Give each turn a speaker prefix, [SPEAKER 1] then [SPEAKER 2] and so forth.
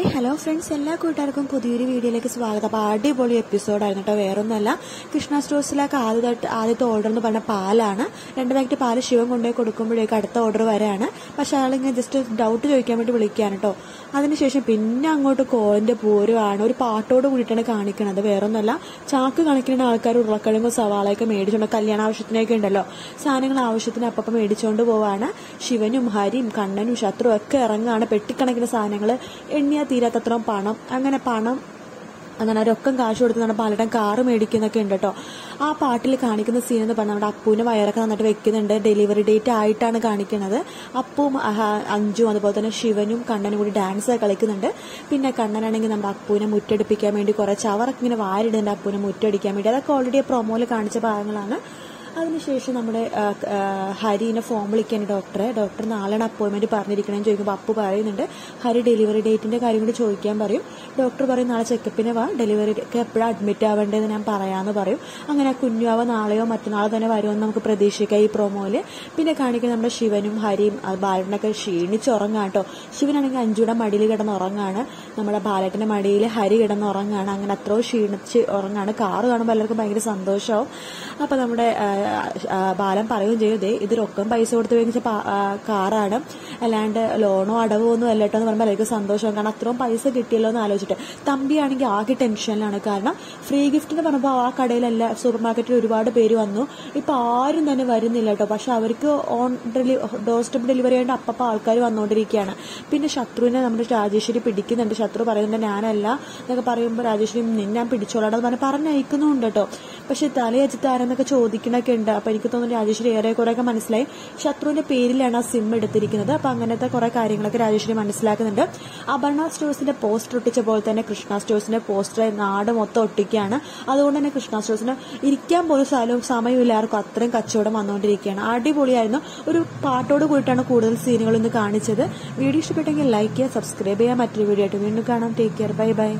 [SPEAKER 1] Hi hello friends എല്ലാ കൂട്ടുകാർക്കും പുതിയൊരു വീഡിയോയിലേക്ക് സ്വാഗതം. അപ്പോൾ അടിപൊളി എപ്പിസോഡായിരുന്നു കേട്ടോ. വേറൊന്നുമല്ല. കൃഷ്ണ സ്റ്റോഴ്സിലേക്ക് ആദ്യമായിട്ട് ആദ്യത്തെ ഓർഡർ എന്ന് പറഞ്ഞ പാലാണ്. രണ്ട് പാക്കറ്റ് പാൽ ശിവൻ കൊണ്ടുപോയി കൊടുക്കുമ്പോഴേക്ക് അടുത്ത ഓർഡർ വരെയാണ്. പക്ഷെ അയാളിങ്ങനെ ജസ്റ്റ് ഡൗട്ട് ചോദിക്കാൻ വേണ്ടി വിളിക്കുകയാണ് കേട്ടോ. അതിനുശേഷം പിന്നെ അങ്ങോട്ട് കോളിന്റെ പൂരമാണ്. ഒരു പാട്ടോട് കൂടിയിട്ടാണ് കാണിക്കുന്നത്. വേറൊന്നുമല്ല. ചാക്ക് കണക്കിന് ആൾക്കാർ ഉരുളക്കിഴങ്ങും സവാളയൊക്കെ മേടിച്ചുകൊണ്ട് കല്യാണ ആവശ്യത്തിനൊക്കെ ഉണ്ടല്ലോ. സാധനങ്ങൾ ആവശ്യത്തിന് അപ്പം മേടിച്ചുകൊണ്ട് പോവാണ്. ശിവനും ഹരിയും കണ്ണനും ശത്രുവും ഒക്കെ ഇറങ്ങുകയാണ്. പെട്ടിക്കണക്കിന് സാധനങ്ങൾ എണ്ണിയാൽ തീരാത്തത്രയും പണം അങ്ങനെ പണം അങ്ങനെ രൊക്കം കാശ് കൊടുത്ത് നമ്മുടെ പലയിടം കാറ് മേടിക്കുന്നൊക്കെ ഉണ്ട് കേട്ടോ. ആ പാട്ടിൽ കാണിക്കുന്ന സീൻ എന്ന് പറഞ്ഞാൽ നമ്മുടെ അപ്പൂന് വയറൊക്കെ നന്നായിട്ട് വെക്കുന്നുണ്ട്. ഡെലിവറി ഡേറ്റ് ആയിട്ടാണ് കാണിക്കുന്നത്. അപ്പും അഞ്ചും അതുപോലെ തന്നെ ശിവനും കണ്ണനും കൂടി ഡാൻസ് കളിക്കുന്നുണ്ട്. പിന്നെ കണ്ണനാണെങ്കിൽ നമ്മുടെ അപ്പുവിനെ മുറ്റടിപ്പിക്കാൻ വേണ്ടി കുറച്ച് ചവറൊക്കെ ഇങ്ങനെ വാരിടുന്നുണ്ട് അപ്പുവിനെ മുറ്റടിക്കാൻ വേണ്ടി. അതൊക്കെ ഓൾറെഡി പ്രൊമോയിൽ കാണിച്ച ഭാഗങ്ങളാണ്. അതിനുശേഷം നമ്മുടെ ഹരിനെ ഫോം വിളിക്കാൻ ഡോക്ടറെ ഡോക്ടർ നാളെയാണ് അപ്പോയിൻമെന്റ് പറഞ്ഞിരിക്കണമെന്ന് ചോദിക്കുമ്പോൾ അപ്പു പറയുന്നുണ്ട്. ഹരി ഡെലിവറി ഡേറ്റിന്റെ കാര്യം കൂടി ചോദിക്കാൻ പറയും. ഡോക്ടർ പറയും നാളെ ചെക്കപ്പിന് വാ. ഡെലിവറിക്ക് എപ്പോഴാണ് അഡ്മിറ്റ് ആവേണ്ടതെന്ന് ഞാൻ പറയാമെന്ന് പറയും. അങ്ങനെ കുഞ്ഞുവാവ നാളെയോ മറ്റന്നാളോ തന്നെ വരുമെന്ന് നമുക്ക് പ്രതീക്ഷിക്കാം ഈ പ്രൊമോയിൽ പിന്നെ കാണിക്കുന്ന നമ്മുടെ ശിവനും ഹരിയും ബാലനൊക്കെ ക്ഷീണിച്ച് ഉറങ്ങാം കേട്ടോ ശിവനാണെങ്കിൽ അഞ്ചുടെ മടിയിൽ കിടന്ന് ഉറങ്ങാണ് നമ്മുടെ ബാലറ്റിന്റെ മടിയിൽ ഹരി കിടന്ന് ഉറങ്ങാണ് അങ്ങനെ അത്രയോ ക്ഷീണിച്ച് ഉറങ്ങാണ്. കാറ് കാണുമ്പോൾ എല്ലാവർക്കും ഭയങ്കര സന്തോഷമാവും അപ്പോൾ നമ്മുടെ ബാലൻ പറയുകയും ചെയ്യും ദേ ഇത് രൊക്കം പൈസ കൊടുത്ത് മേടിച്ച കാറാണ്. അല്ലാണ്ട് ലോണോ അടവോ ഒന്നും അല്ല കേട്ടോ എന്ന് പറയുമ്പോൾ എനിക്ക് സന്തോഷമാണ് കാരണം അത്രയും പൈസ കിട്ടിയല്ലോ എന്ന് ആലോചിച്ചിട്ട്. തമ്പിയാണെങ്കിൽ ആകെ ടെൻഷനിലാണ്. കാരണം ഫ്രീ ഗിഫ്റ്റ് എന്ന് പറയുമ്പോൾ ആ കടയിലല്ല സൂപ്പർ മാർക്കറ്റിൽ ഒരുപാട് പേര് വന്നു. ഇപ്പം ആരും തന്നെ വരുന്നില്ല കേട്ടോ. പക്ഷെ അവർക്ക് on daily door step delivery ആയിട്ട് അപ്പപ്പോൾ ആൾക്കാർ വന്നുകൊണ്ടിരിക്കുകയാണ്. പിന്നെ ശത്രുവിനെ നമ്മുടെ രാജേശ്വരി പിടിക്കുന്നുണ്ട്. ശത്രു പറയുന്നുണ്ട് ഞാനല്ല എന്നൊക്കെ പറയുമ്പോൾ രാജേശ്വരി ഞാൻ പിടിച്ചോളാം എന്ന് പറഞ്ഞ് പറഞ്ഞയക്കുന്നുണ്ട് കേട്ടോ. പക്ഷെ തലയച്ചിട്ട് ആരെന്നൊക്കെ ചോദിക്കണൊക്കെ ഉണ്ട്. അപ്പൊ എനിക്ക് തോന്നുന്നു രാജേശ്വരി ഏറെ കുറെ ഒക്കെ മനസ്സിലായി ശത്രുവിന്റെ പേരിലാണ് ആ സിം എടുത്തിരിക്കുന്നത്. അപ്പൊ അങ്ങനത്തെ കുറെ കാര്യങ്ങളൊക്കെ രാജേശ്വരി മനസ്സിലാക്കുന്നുണ്ട്. അപർണ സ്റ്റോഴ്സിന്റെ പോസ്റ്റർ ഒട്ടിച്ച പോലെ തന്നെ കൃഷ്ണ സ്റ്റോഴ്സിന്റെ പോസ്റ്റർ നാട് മൊത്തം ഒട്ടിക്കുകയാണ്. അതുകൊണ്ട് തന്നെ കൃഷ്ണ സ്റ്റോഴ്സിന് ഇരിക്കാൻ പോലും സ്ഥലവും സമയമില്ല ആർക്കും അത്രയും കച്ചവടം വന്നുകൊണ്ടിരിക്കുകയാണ്. അടിപൊളിയായിരുന്നു. ഒരു പാട്ടോട് കൂടിയിട്ടാണ് കൂടുതൽ സീനുകൾ ഇന്ന് കാണിച്ചത്. വീഡിയോ ഇഷ്ടപ്പെട്ടെങ്കിൽ ലൈക്ക് ചെയ്യുക സബ്സ്ക്രൈബ് ചെയ്യുക. മറ്റൊരു വീഡിയോ ആയിട്ട് വീണ്ടും കാണാം. Take care bye bye